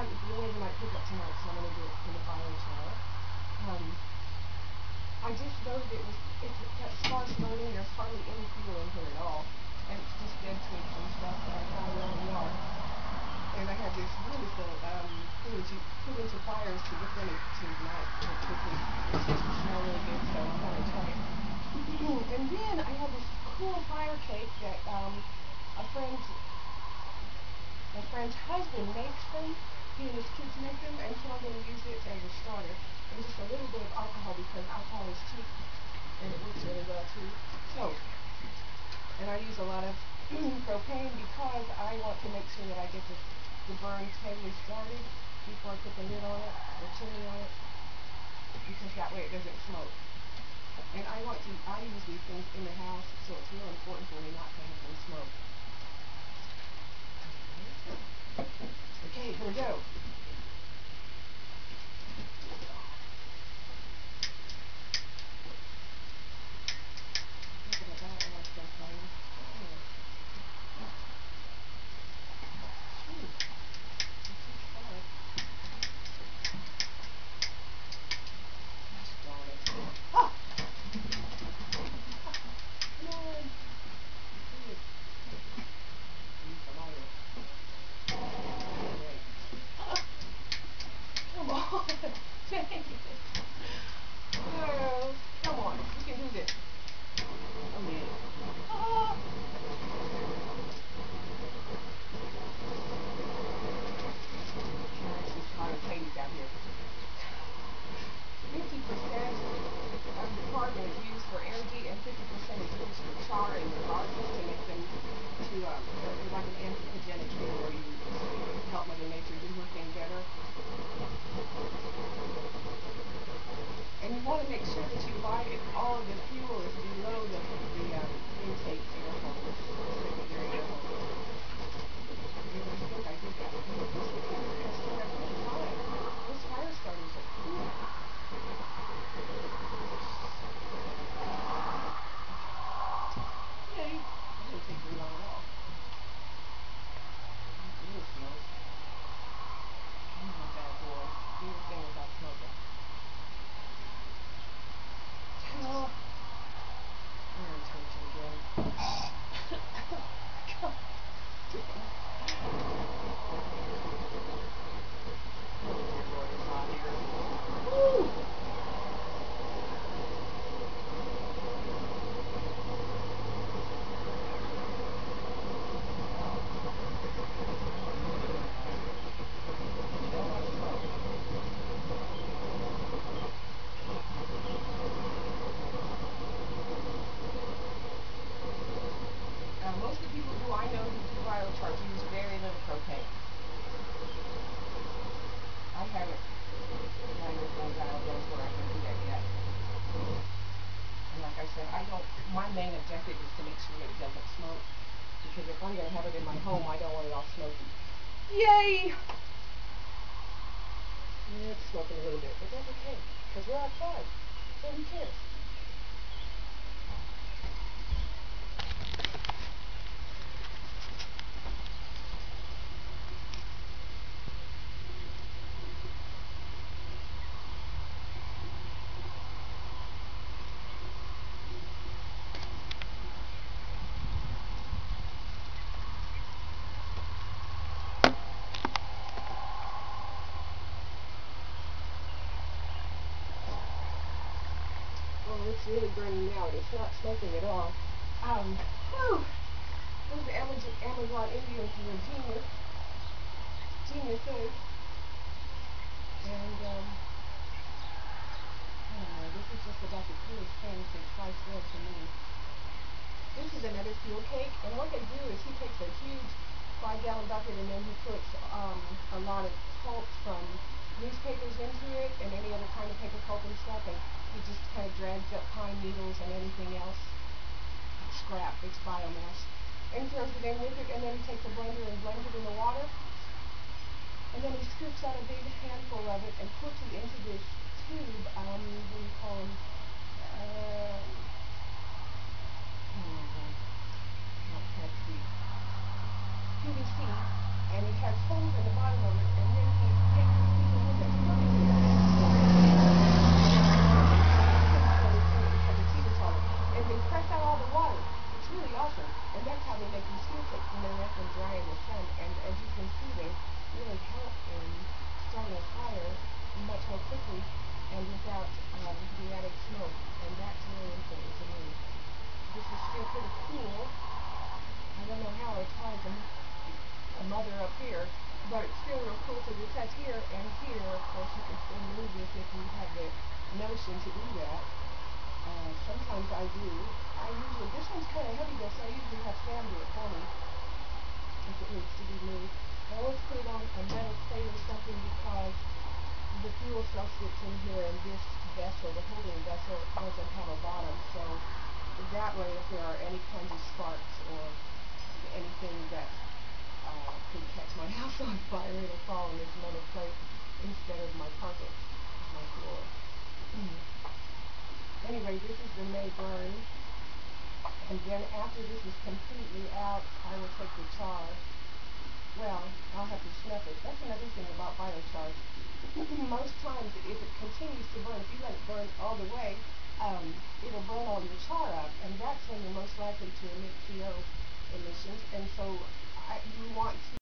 might, the wind might pick up tonight, so I'm going to do it in the biochar. Um, I just noted it was, it's that sparse burning, there's hardly any fuel in here at all. And it's just dead twigs and stuff that I found around the yard. And I had this wonderful um, thing that you put into fires to get them to not so quickly. It seems to smell really good, so I thought I'd try it. and then I have this cool fire cake that um, a friend my friend's husband makes them. He and his kids them, and so I'm going to use it as a starter. And just a little bit of alcohol because alcohol is cheap and it works really well too. So, and I use a lot of propane because I want to make sure that I get the, the burn totally started before I put the lid on it, the chimney on it, because that way it doesn't smoke. And I want to, I use these things in the house, so it's real important for me not to have them smoke. Okay, I'm going to have it in my home. I don't want it all smoky. Yay! It's smoking a little bit, but that's okay, because we're outside, so who cares? Really burning out. It's not smoking at all. Um, whew. Those Amazon, Amazon Indians were genius. Geniuses. And, um, I don't know, this is just about the coolest thing since sliced bread to me. This is another fuel cake, and what they do is he takes a huge five-gallon bucket and then he puts um, a lot of pulp from newspapers into it and any other kind of paper pulp and stuff, and he just kind of drags up pine needles and anything else, scrap, it's biomass, and throws it in with it, and then he takes a blender and blends it in the water, and then he scoops out a big handful of it and puts it into this tube, um, what do you call them, uh, hmm, not PVC, PVC, and it has holes in the bottom of it, and then he takes this piece of wood that's perfectly because it's heat retardant, and they press out all the water. It's really awesome, and that's how they make these steel tips, and they let them dry in the sun, and as you can see, they really help in starting a fire much more quickly and without um, the added smoke, and that's really important to me. This is still pretty cool. I don't know how it's hard to a mother up here, but it's still real cool it says here and here. Of course, you can still move this if you have the notion to do that. Uh, sometimes I do. I usually, this one's kind of heavy though, so I usually have Sam do it for me if it needs to be moved. I always put it on a metal plate or something because the fuel cell sits in here and this vessel, the holding vessel, doesn't have a bottom, so that way if there are any kinds of sparks or anything that uh, could catch my house on fire, it'll fall on this metal plate instead of my carpet, my floor. Mm. Anyway, this is the May burn. And then after this is completely out, I will take the char. Well, I'll have to snuff it. That's another thing about biochar. Most times, if it continues to burn, if you let it burn all the way, um, it'll burn all your char up, and that's when you're most likely to emit CO emissions. And so I, you want to